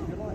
em